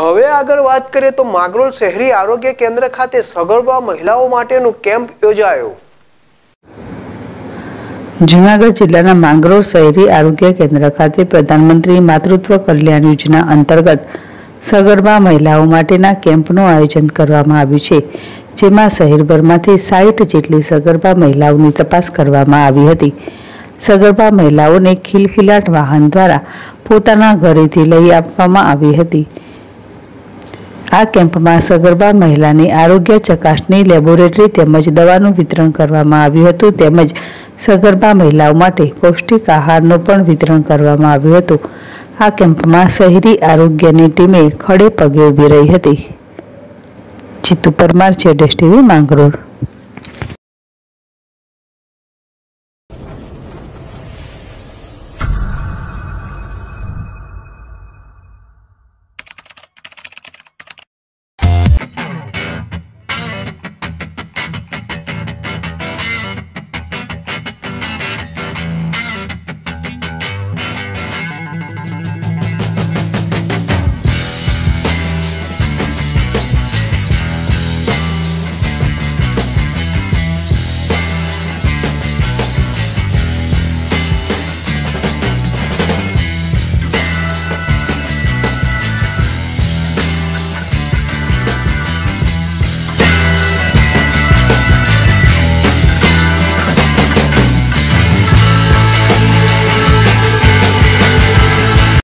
હવે આગળ વાત કરીએ તો માગરોળ શહેરી આરોગ્ય કેન્દ્ર ખાતે સગર્ભા મહિલાઓ માટેનું કેમ્પ યોજાયો. જૂનાગઢ જિલ્લાના માંગરોળ શહેરી આરોગ્ય કેન્દ્ર ખાતે પ્રધાનમંત્રી માતૃત્વ કલ્યાણ યોજના અંતર્ગત સગર્ભા મહિલાઓ માટેના કેમ્પનું આયોજન કરવામાં આવ્યું છે, જેમાં શહેરભરમાંથી સાઠ જેટલી સગર્ભા મહિલાઓની તપાસ કરવામાં આવી હતી. સગર્ભા મહિલાઓને ખિલખિલાટ વાહન દ્વારા પોતાના ઘરેથી લઈ આપવામાં આવી હતી. આ કેમ્પમાં સગર્ભા મહિલાની આરોગ્ય ચકાસણી, લેબોરેટરી તેમજ દવાનું વિતરણ કરવામાં આવ્યું હતું તેમજ સગર્ભા મહિલાઓ માટે પૌષ્ટિક આહારનું પણ વિતરણ કરવામાં આવ્યું હતું. આ કેમ્પમાં શહેરી આરોગ્યની ટીમે ખડે પગે ઊભી રહી હતી. જીતુ પરમાર છે ડેસ્ટીવી માંગરોળ.